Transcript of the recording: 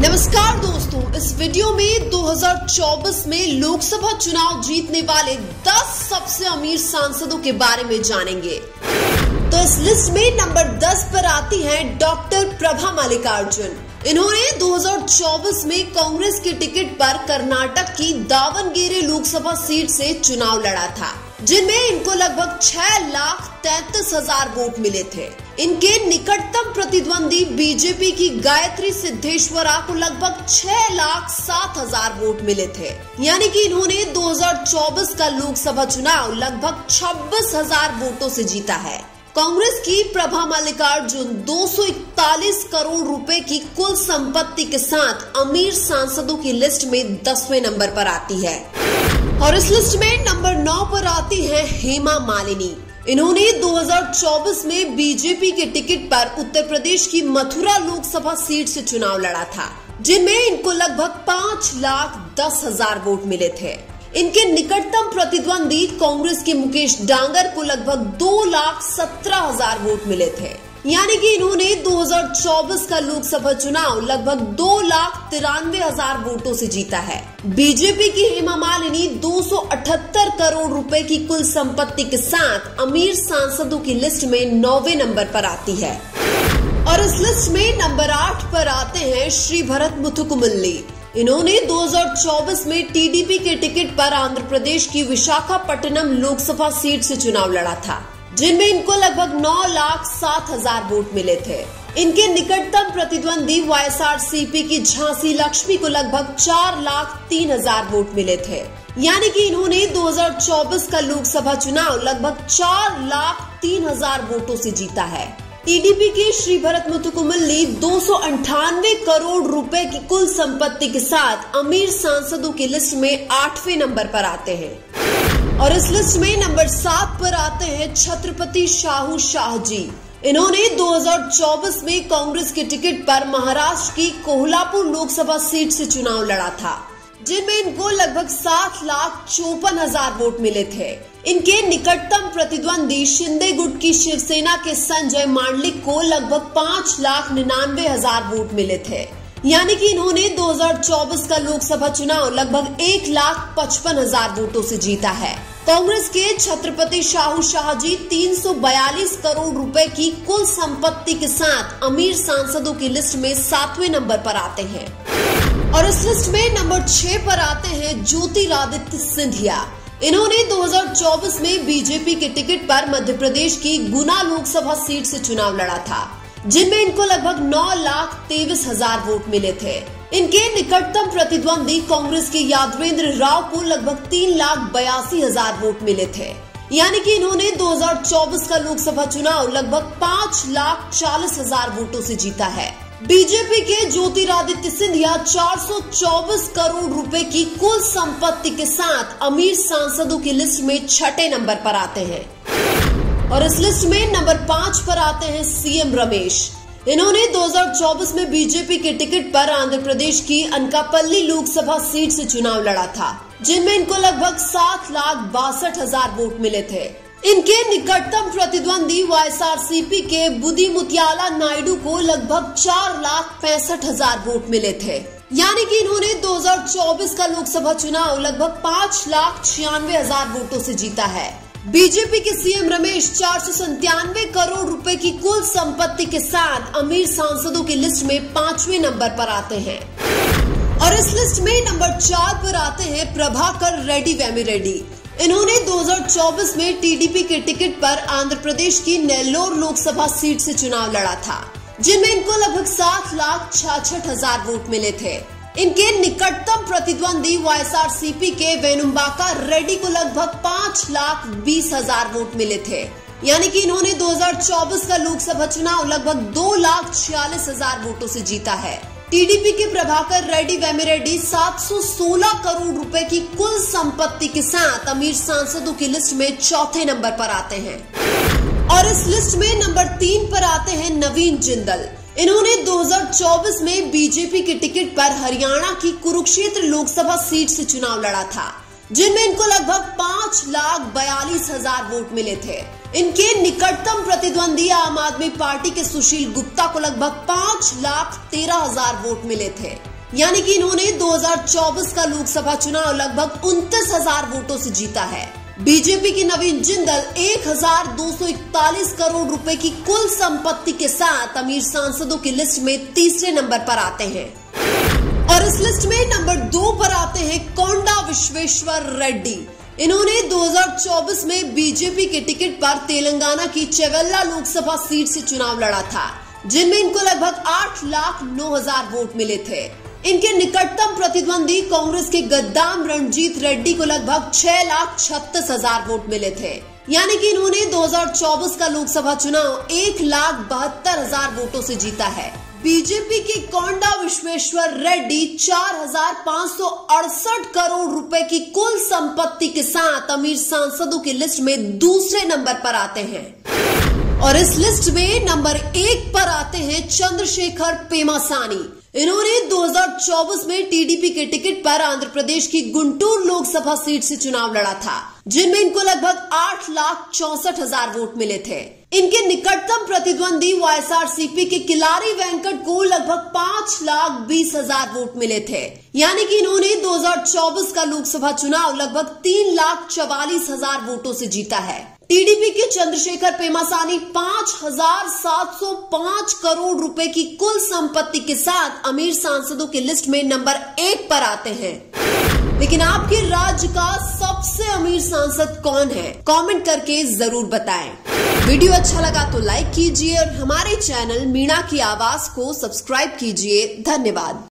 नमस्कार दोस्तों, इस वीडियो में 2024 में लोकसभा चुनाव जीतने वाले 10 सबसे अमीर सांसदों के बारे में जानेंगे। तो इस लिस्ट में नंबर 10 पर आती हैं डॉक्टर प्रभा मल्लिकार्जुन। इन्होंने 2024 में कांग्रेस के टिकट पर कर्नाटक की दावनगेरे लोकसभा सीट से चुनाव लड़ा था, जिनमें इनको लगभग छह लाख तैतीस हज़ार वोट मिले थे। इनके निकटतम प्रतिद्वंदी बीजेपी की गायत्री सिद्धेश्वरा को लगभग छह लाख सात हज़ार वोट मिले थे। यानी कि इन्होंने 2024 का लोकसभा चुनाव लगभग छब्बीस हज़ार वोटों से जीता है। कांग्रेस की प्रभा मल्लिकार्जुन 241 करोड़ रुपए की कुल संपत्ति के साथ अमीर सांसदों की लिस्ट में दसवें नंबर पर आती है। और इस लिस्ट में नंबर नौ पर आती है हेमा मालिनी। इन्होंने 2024 में बीजेपी के टिकट पर उत्तर प्रदेश की मथुरा लोकसभा सीट से चुनाव लड़ा था, जिनमें इनको लगभग पाँच लाख दस हज़ार वोट मिले थे। इनके निकटतम प्रतिद्वंदी कांग्रेस के मुकेश डांगर को लगभग दो लाख सत्रह हज़ार वोट मिले थे। यानी कि इन्होंने 2024 का लोकसभा चुनाव लगभग दो लाख तिरानवे हज़ार वोटों से जीता है। बीजेपी की हेमा मालिनी 278 करोड़ रुपए की कुल संपत्ति के साथ अमीर सांसदों की लिस्ट में नौवे नंबर पर आती है। और इस लिस्ट में नंबर आठ पर आते हैं श्री भरत मुथुकुमल्ली। इन्होंने 2024 में टीडीपी के टिकट पर आंध्र प्रदेश की विशाखापट्टनम लोकसभा सीट से चुनाव लड़ा था। जिनमें इनको लगभग नौ लाख सात हज़ार वोट मिले थे। इनके निकटतम प्रतिद्वंदी वाईएसआरसीपी की झांसी लक्ष्मी को लगभग चार लाख तीन हज़ार वोट मिले थे। यानी कि इन्होंने 2024 का लोकसभा चुनाव लगभग चार लाख तीन हज़ार वोटों से जीता है। टीडीपी के श्री भरत मुथुकुमल्ली दो करोड़ रुपए की कुल संपत्ति के साथ अमीर सांसदों की लिस्ट में आठवें नंबर पर आते हैं। और इस लिस्ट में नंबर सात पर आते हैं छत्रपति शाहू शाह जी इन्होंने 2024 में कांग्रेस के टिकट पर महाराष्ट्र की कोहलापुर लोकसभा सीट से चुनाव लड़ा था, जिनमें इनको लगभग सात लाख चौपन हज़ार वोट मिले थे। इनके निकटतम प्रतिद्वंदी शिंदे गुट की शिवसेना के संजय मांडलिक को लगभग पाँच लाख निन्यानवे हज़ार वोट मिले थे। यानी कि इन्होंने 2024 का लोकसभा चुनाव लगभग एक लाख पचपन हज़ार वोटों से जीता है। कांग्रेस के छत्रपति शाहू शाहजी 342 करोड़ रुपए की कुल संपत्ति के साथ अमीर सांसदों की लिस्ट में सातवें नंबर पर आते हैं। और इस लिस्ट में नंबर छह पर आते हैं ज्योतिरादित्य सिंधिया। इन्होंने 2024 में बीजेपी के टिकट पर मध्य प्रदेश की गुना लोकसभा सीट से चुनाव लड़ा था। जिनमें इनको लगभग नौ लाख तेईस हज़ार वोट मिले थे। इनके निकटतम प्रतिद्वंदी कांग्रेस के यादवेंद्र राव को लगभग तीन लाख बयासी हज़ार वोट मिले थे। यानी कि इन्होंने 2024 का लोकसभा चुनाव लगभग पाँच लाख चालीस हज़ार वोटों से जीता है। बीजेपी के ज्योतिरादित्य सिंधिया 424 करोड़ रुपए की कुल संपत्ति के साथ अमीर सांसदों की लिस्ट में छठे नंबर पर आते हैं। और इस लिस्ट में नंबर पाँच पर आते हैं सीएम रमेश। इन्होंने 2024 में बीजेपी के टिकट पर आंध्र प्रदेश की अनकापल्ली लोकसभा सीट से चुनाव लड़ा था, जिनमें इनको लगभग सात लाख बासठ हज़ार वोट मिले थे। इनके निकटतम प्रतिद्वंदी वाईएसआरसीपी के बुद्धि मुतियाला नायडू को लगभग चार लाख पैंसठ हज़ार वोट मिले थे। यानी कि इन्होंने 2024 का लोकसभा चुनाव लगभग पाँच लाख छियानवे हज़ार वोटों से जीता है। बीजेपी के सीएम रमेश, चार करोड़ रुपए की कुल संपत्ति के साथ अमीर सांसदों की लिस्ट में पाँचवें नंबर पर आते हैं। और इस लिस्ट में नंबर चार पर आते हैं प्रभाकर रेड्डी वेमी रेड्डी। इन्होंने 2024 में टीडीपी के टिकट पर आंध्र प्रदेश की नेल्लोर लोकसभा सीट से चुनाव लड़ा था, जिनमें इनको लगभग सात लाख छाछठ हज़ार वोट मिले थे। इनके निकटतम प्रतिद्वंदी वाईएसआरसीपी के वेनुम्बाका रेड्डी को लगभग पाँच लाख बीस हज़ार वोट मिले थे। यानी कि इन्होंने 2024 का लोकसभा चुनाव लगभग दो लाख छियालीस हज़ार वोटों से जीता है। टीडीपी के प्रभाकर रेड्डी वेमी रेड्डी 716 करोड़ रुपए की कुल संपत्ति के साथ अमीर सांसदों की लिस्ट में चौथे नंबर पर आते हैं। और इस लिस्ट में नंबर तीन पर आते हैं नवीन जिंदल। इन्होंने 2024 में बीजेपी के टिकट पर हरियाणा की कुरुक्षेत्र लोकसभा सीट से चुनाव लड़ा था, जिनमें इनको लगभग पाँच लाख बयालीस हज़ार वोट मिले थे। इनके निकटतम प्रतिद्वंदी आम आदमी पार्टी के सुशील गुप्ता को लगभग पाँच लाख तेरह हज़ार वोट मिले थे। यानी कि इन्होंने 2024 का लोकसभा चुनाव लगभग उनतीस हज़ार वोटों से जीता है। बीजेपी की नवीन जिंदल 1241 करोड़ रुपए की कुल संपत्ति के साथ अमीर सांसदों की लिस्ट में तीसरे नंबर पर आते हैं। और इस लिस्ट में नंबर दो पर आते हैं कोंडा विश्वेश्वर रेड्डी। इन्होंने 2024 में बीजेपी के टिकट पर तेलंगाना की चेवेल्ला लोकसभा सीट से चुनाव लड़ा था, जिनमें इनको लगभग आठ लाख नौ हज़ार वोट मिले थे। इनके निकटतम प्रतिद्वंदी कांग्रेस के गद्दाम रणजीत रेड्डी को लगभग छह लाख छत्तीस हज़ार वोट मिले थे। यानी कि इन्होंने 2024 का लोकसभा चुनाव एक लाख बहत्तर हज़ार वोटों से जीता है। बीजेपी के कोंडा विश्वेश्वर रेड्डी चार हज़ार पाँच सौ अड़सठ करोड़ रुपए की कुल संपत्ति के साथ अमीर सांसदों की लिस्ट में दूसरे नंबर पर आते हैं। और इस लिस्ट में नंबर एक पर आते हैं चंद्रशेखर पेमासानी। इन्होंने 2024 में टीडीपी के टिकट पर आंध्र प्रदेश की गुंटूर लोकसभा सीट से चुनाव लड़ा था, जिनमें इनको लगभग आठ लाख चौसठ हज़ार वोट मिले थे। इनके निकटतम प्रतिद्वंदी वाईएसआरसीपी के किलारी वेंकट को लगभग पाँच लाख बीस हज़ार वोट मिले थे। यानी कि इन्होंने 2024 का लोकसभा चुनाव लगभग तीन लाख चवालीस हज़ार वोटों से जीता है। टीडीपी के चंद्रशेखर पेमासानी पाँच हज़ार सात सौ पाँच करोड़ रुपए की कुल संपत्ति के साथ अमीर सांसदों की लिस्ट में नंबर एक पर आते हैं। लेकिन आपके राज्य का सबसे अमीर सांसद कौन है? कमेंट करके ज़रूर बताएँ। वीडियो अच्छा लगा तो लाइक कीजिए और हमारे चैनल मीणा की आवाज़ को सब्सक्राइब कीजिए। धन्यवाद।